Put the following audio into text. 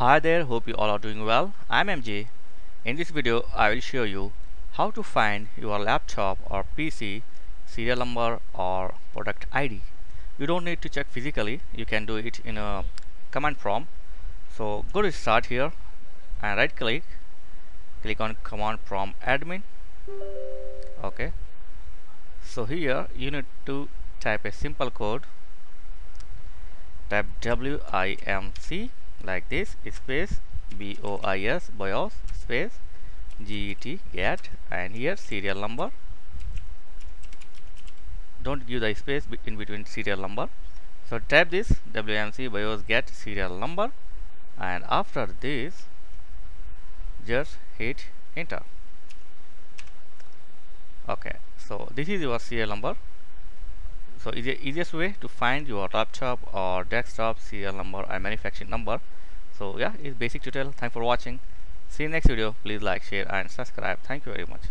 Hi there, hope you all are doing well. I'm MJ. In this video, I will show you how to find your laptop or PC serial number or product ID. You don't need to check physically, you can do it in a command prompt. So go to start here and right click, click on command prompt admin. Okay. So here you need to type a simple code type WMIC like this space BOIS BIOS space GET get and here serial number. Don't give the space in between serial number. So type this WMIC BIOS get serial number. And after this just hit enter. Okay so this is your serial number so easiest way to find your laptop or desktop serial number and manufacturing number. So yeah it's basic tutorial. Thanks for watching. See you next video. Please like share and subscribe. Thank you very much